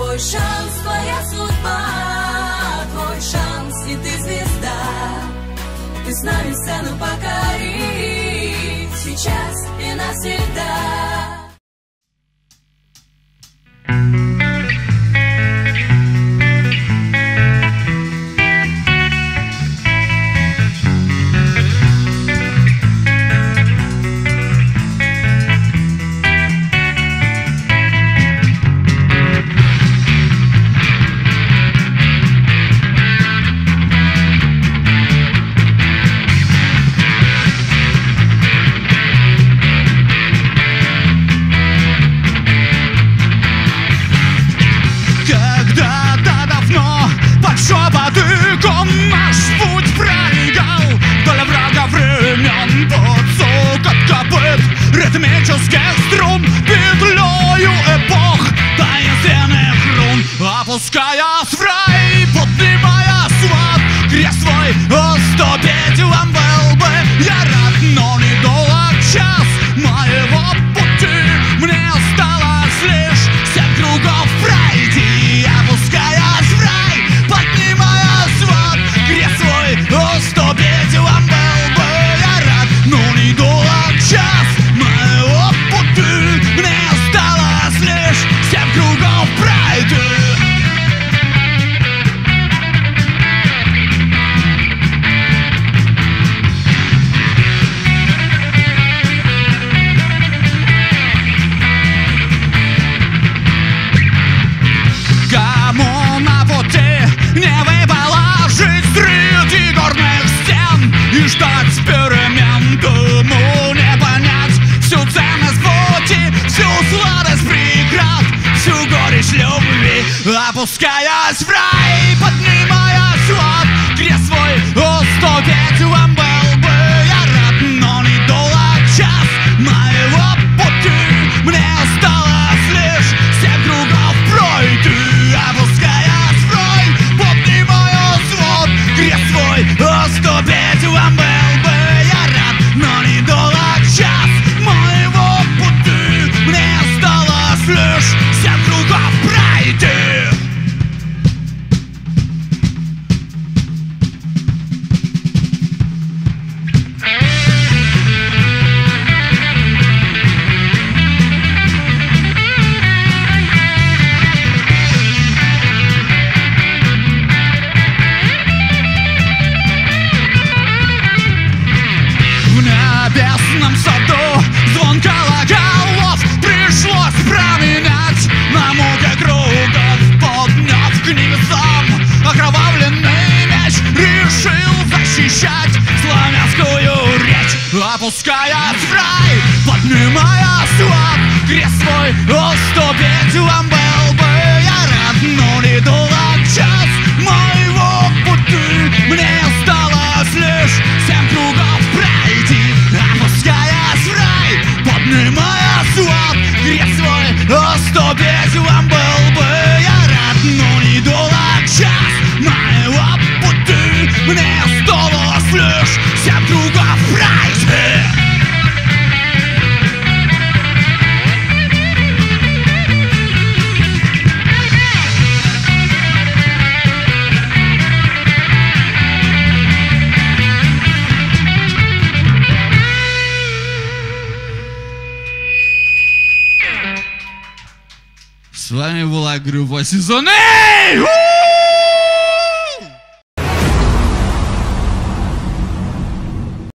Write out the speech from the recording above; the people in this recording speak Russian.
Твой шанс, твоя судьба, твой шанс, и ты звезда. Ты с нами сцену пока. шепотыком наш путь пролегал. Вдоль врага времен под сок от копыт струн петлею эпох. Таинственных рун Опуская сврай, поднимая сват Крест свой уступить вам был. любви Опускаясь в рай, поднимаясь небесном саду. Звон колоколов пришлось променять На муке кругов. Поднят подняв гнездом Окровавленный меч решил защищать Славянскую речь, опуская в рай Поднимая свод, крест свой уступить вам С вами была группа Сезон Эй!